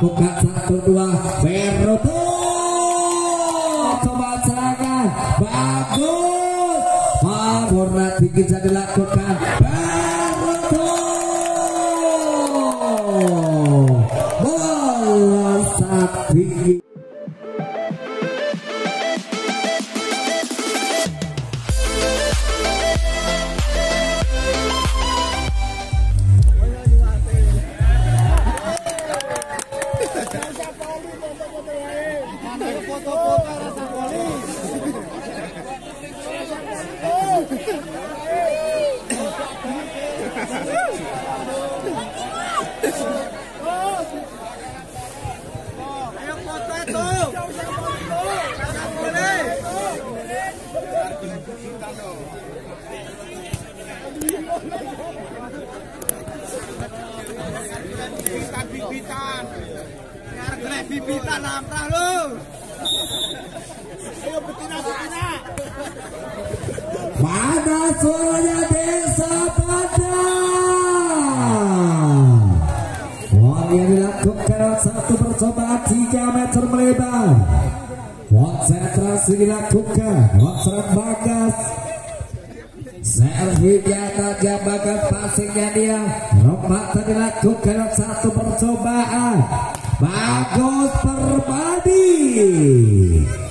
lakukan satu dua Berutu coba serangan bagus. Marmurna tinggi bisa dilakukan Berutu bola saat tinggi bibitan. biar kena bibitan lamprah lu. Ayo betina betina. Mana suaranya desa Padang? Wong yang dilakukan satu percobaan 3 meter melebar. Konsentrasi dilakukan serang bagas. Servinya tajam bagas passingnya dia. Rombatan dilakukan satu percobaan Bagus Permadi.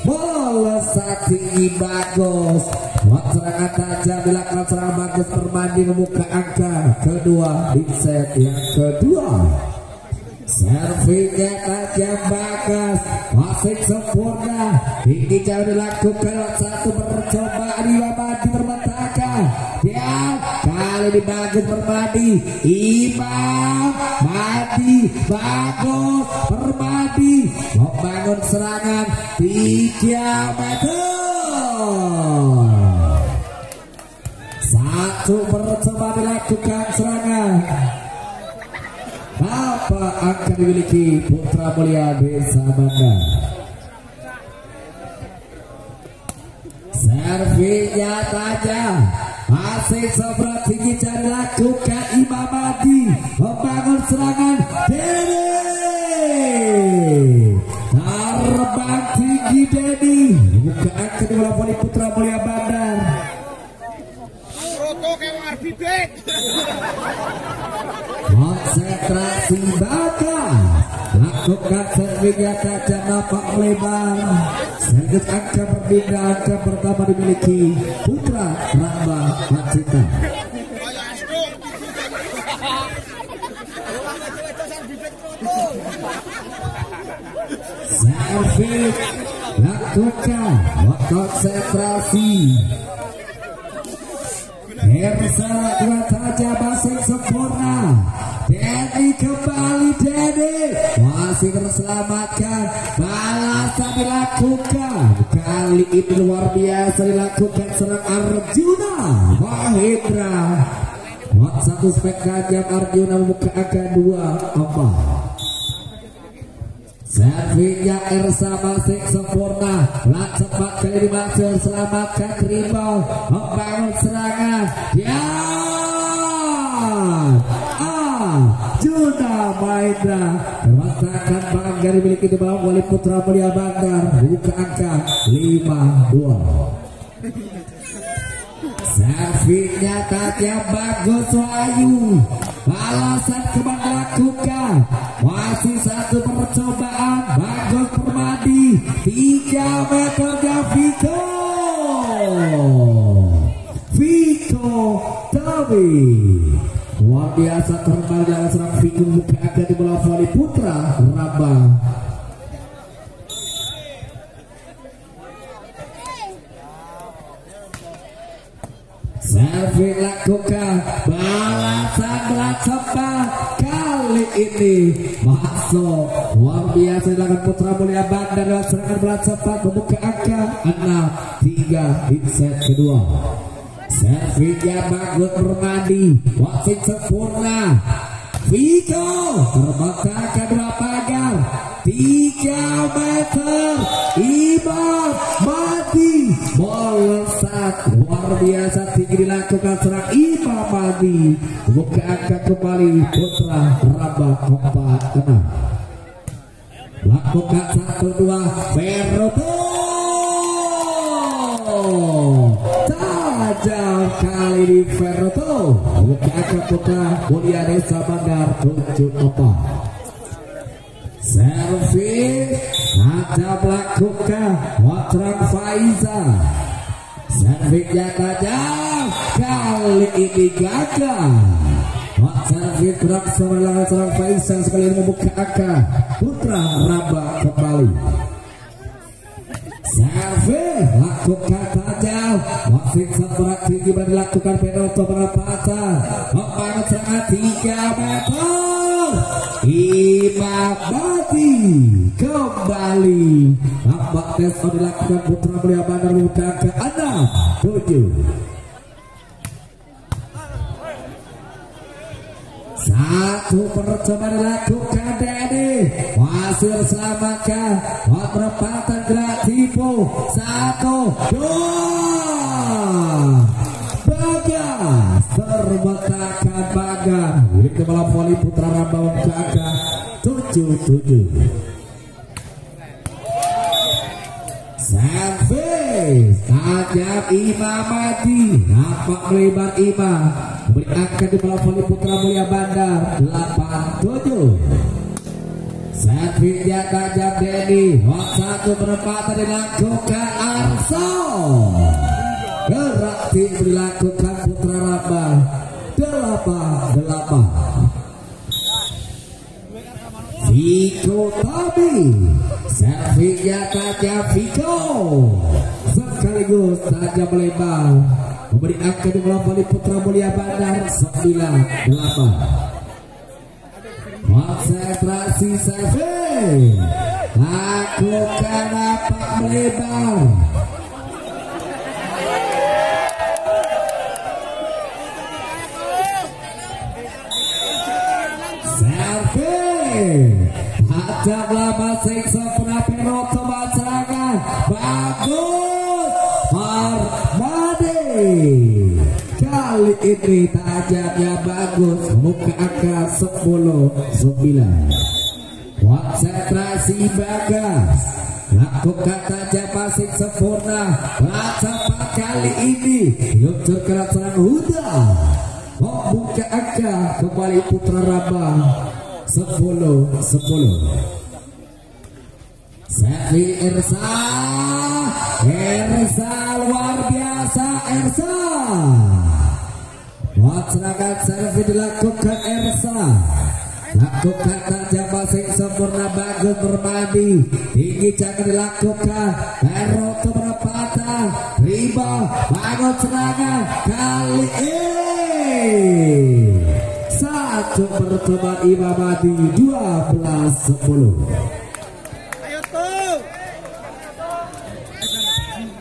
Bola tinggi bagus. Serangan tajam dilakukan serangan bagus Permadi membuka angka kedua. Di set yang kedua. Servinya tajam bagas Masih sempurna. Tinggi jauh dilakukan Satu percobaan Ya Ini bagus Permadi Imam Mati Bagus Permadi Membangun serangan 3 meter Satu percobaan dilakukan serangan. Apa akan dimiliki Putra Mulia Desa Banda? Servinya tajam Masih seberat tinggi cari lakukan Imam Adi Membangun serangan Dede Terbang tinggi Dedi Buka akan dimulai Putra Mulia Bandar. Konsentrasi baka lakukan servinya kaca napak lebar servis angka berbeda angka pertama dimiliki Putra Ramba Macita servis lakukan konsentrasi Hersa dua saja masih sempurna Denny kembali Denny Masih terselamatkan Balasan dilakukan Kali ini luar biasa dilakukan Serang Arjuna Mahendra Waktu satu spek gajah Arjuna membuka angka dua empat Servinya Ersa masih sempurna Lah cepat kali masih selamatkan Rimau Membangun serangan. Ya! Ah! Juna Mahendra Termasakan bangga dimiliki di bawah Wali Putra Mulia Bandar. Buka angka 5-2 Servinya tajam bagus Wahyu. Balasan kembali lakukan Masih satu percobaan Bagus Permadi. 3 meternya Viko Viko Tawi Luar biasa terbang dalam serang Viko Buka akan di bola voli putra Raba. Servi lakukan balasan balasan kali ini masuk luar biasa dilakukan Putra Mulia Bandar dan serangan balasan membuka angka 6 3 di set kedua. Servinya bagus Permadi wasit sempurna. Viko terbakar kedua pagar 3 meter Imam mati. Bola satu luar biasa. Tinggi dilakukan serang Imam mati. Buka angka kembali putra Raba empat enam. Lakukan satu dua Beroto tajam kali di Ferroto. Bukan putra Mulia Desa Bandar tujuh apa servis ada melakukan Watrang Faiza. Servisnya tajam kali ini gagal. Servis gerak sebelah serang Faisal sekali membuka angka Putra Raba kembali. Servis lakukan tajam Wasit seberat tinggi dilakukan penonton berapatan Membangun sangat 3 meter Bati kembali. Nampak tes dilakukan Putra Mulia Bandar membuka angka 6 7 Satu percobaan dilakukan Dedi Wasir selamatkan. Perempatan gerak tipu. Satu Dua. Bagas. Terbetakan Bagas Kepala voli putra Rambawang ke angka Tujuh Servis Tajam Imam Mati Nampak melebar Imam Berikan di bola voli putra mulia bandar 87 Servisnya tajam Denny Hot satu perempatan dilakukan Arso. Gerak tim dilakukan putra Ramba 88 Viko Tobi Servisnya tajam Viko Sekaligus tajam melebar memberi angka di voli putra mulia bandar 98 konsentrasi Seven lakukan apa melebar Tajamlah masing sempurna Piroto serangan Bagus Marmadi Kali ini tajamnya bagus Muka angka 10 9 Konsentrasi Bagas Lakukan tajam masing sempurna. Lacapan kali ini Luncur keras serang Huda Membuka angka Kembali Putra Rabah 10 10 Sevi Ersa. Ersa luar biasa Ersa. Serangan Sevi dilakukan Ersa. Lakukan tajam masing sempurna bagus bermandi Tinggi jangan dilakukan. Pero keberapatan. Riba bangun serangan. Kali ini satu pertemuan Imam Adi 12 10 Ayo tuh.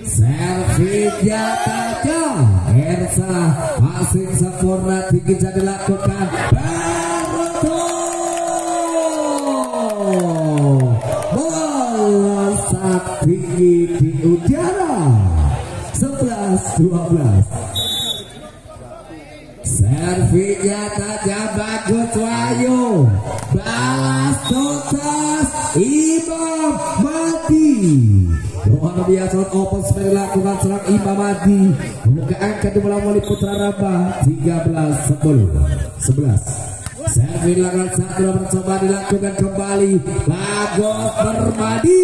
Servisnya tajam Ersa masih sempurna tinggi bisa dilakukan Baroto. Bola saat tinggi di udara. 11 biasa open seperti lakukan serang Imam Mati Membuka angka di bola wali putra Raba 13 10 11 Servi lakukan satu mencoba dilakukan kembali. Bagus Permadi.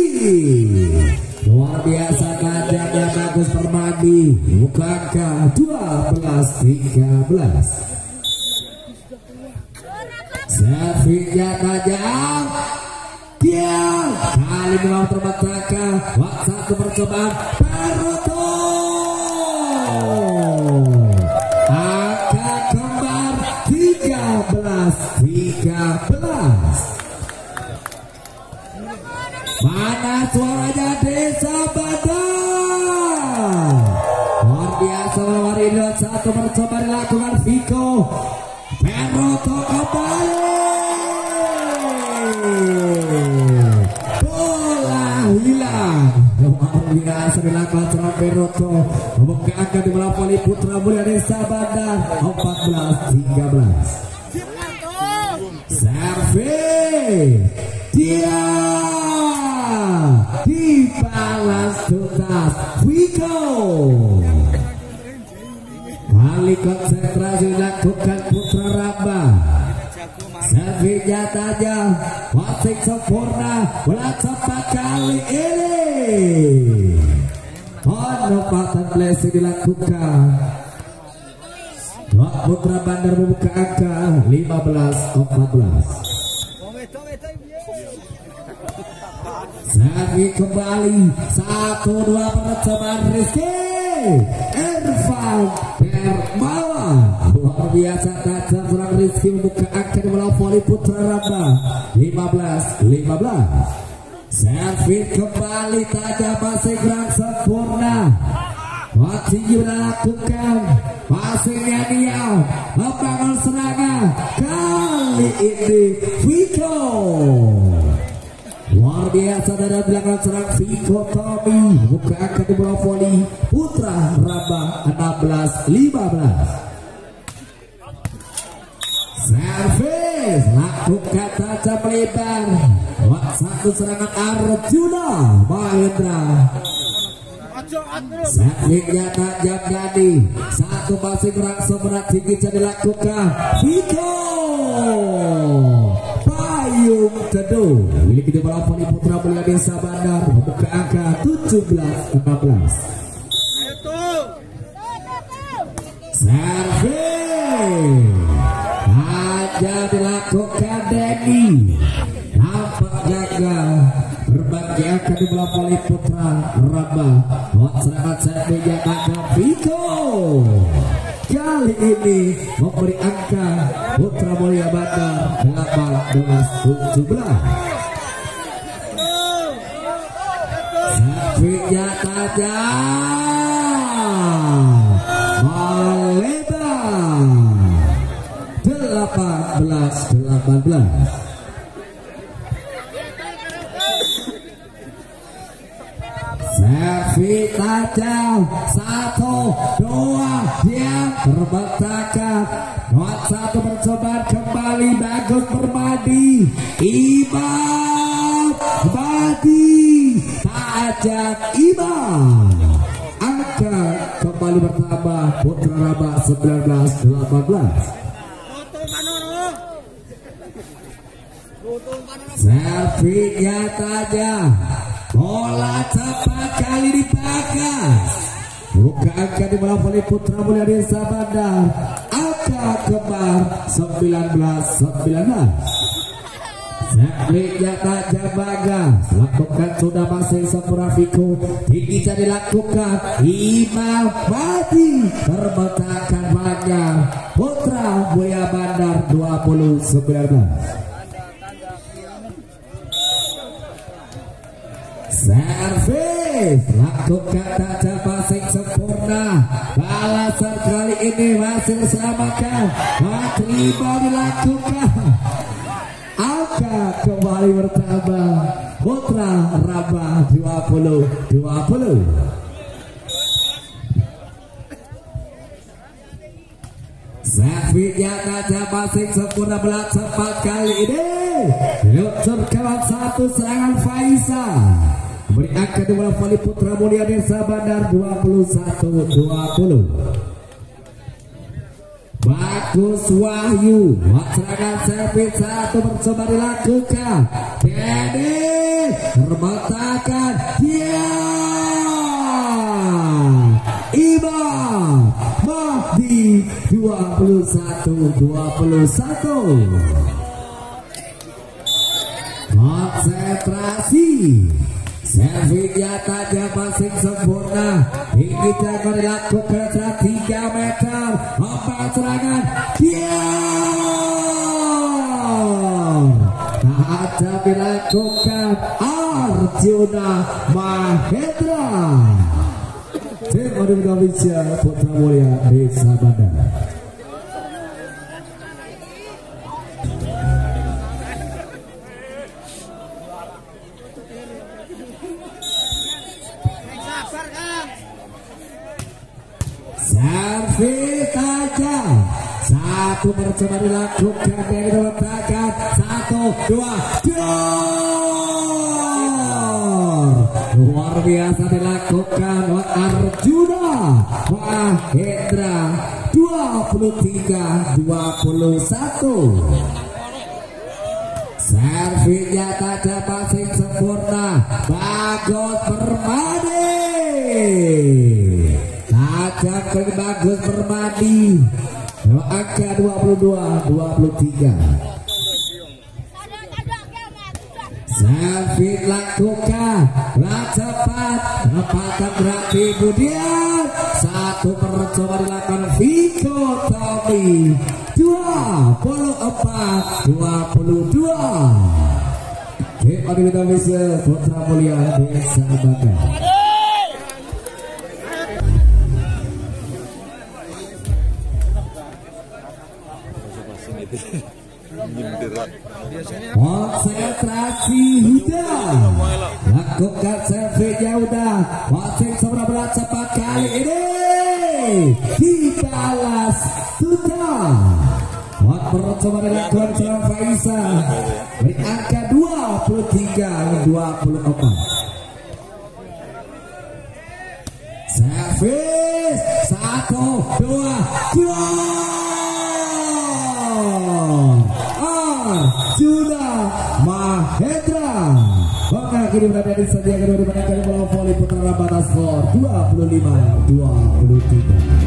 Luar biasa tajamnya bagus Permadi. Buka angka 12 13 Servinya tajam. Dia Kali memang terbantaka Waktu satu percobaan. Peroto Angka kembar 13 13 Dilakukan serang Peroto. Membuka angka di bola voli Putra Mulia Desa Bandar 14 13 Servis Diam tuntas Viko Kali konsentrasi lakukan Putra Ramba. Servinya tajam Wasik sempurna Bola cepat kali ini Penempatan blessing dilakukan Dua Putra Bandar membuka angka 15-14 Sagi kembali. Satu dua percobaan Rizky. Irfan Dermawan luar biasa tajam Rizky membuka angka voli putra Ramba 15 15 Servis kembali tajam masih kurang sempurna. Masih dilakukan. Passingnya dia Membangun serangan Kali ini Viko Luar biasa dari belakang serang Viko Tommy. Buka bola voli Putra Ramba 16-15 Lakukan saja melebar Satu serangan Arjuna Mahendra. Setlingnya tajam jadi. Satu masih kurang seberat tinggi jadi lakukan. Viko Payung Teduh Milik di bola voli putra mulia desa Bandar Membuka angka 17-16 Servis Aja dilakukan Denny Nampak jaga. Berbagi akan bola voli putra Ramba Hot serangan servisnya ada Viko Kali ini memberi angka Putra Mulia Bandar 18-17 Servisnya tajam 18-18 Servis tajam Satu Dua Diam Terbentakan Buat satu percobaan kembali Bagus Permadi Imam Badi Tajam Imam Angka kembali bertambah Putra Raba 19-18 Servinya saja Bola cepat kali dibakar. Buka angka di bola voli putra mulia di Sabandar. Angka kembar 19 19. Servinya saja bagas. Lakukan sudah masih sepurafiko. Ini jadi lakukan. Imam Badi terbentangkan bagas. Putra Buya Bandar 20 19. Pelakuk kata pasik sempurna. Balasan kali ini masih diselamatkan. Matrima dilakukan. Angka kembali bertambah. Putra Raba 20 20 Servisnya Naja Pasik sempurna belak cepat kali ini. Lutsur kawan satu serangan Faisal. Di bola voli putra mulia desa Bandar 21-20 Bagus Wahyu. Serangan servis satu mencoba dilakukan. Dede Terbatakan Dia Imam Mahdi 21-21 Konsentrasi Servisnya tajam masing sempurna. Ini jangan dilakukan 3 meter. Empat serangan? Diam Tajam dilakukan Arjuna Mahendra. Tim Gawisya Putra Mulia Desa Bandar Satu dilakukan dari letakkan Satu, dua, dua. Luar biasa dilakukan oleh Arjuna. Mahendra 23 21 Servinya tajam masing sempurna. Bagus Permadi. Tajam kali bagus Permadi Angka 22 23 Selfie lakukan Berat cepat Tempatan gerak kemudian Satu percobaan dilakukan Viko Tommy. 24 22 Tim Adivita Bisa Putra Mulia Desa Bakar dilakukan seorang Faisa Beri angka 23 24 Servis Satu Dua Dua. Arjuna Mahendra. Maka kini berada di saja kedua dimenangkan bola voli putra batas skor 25 23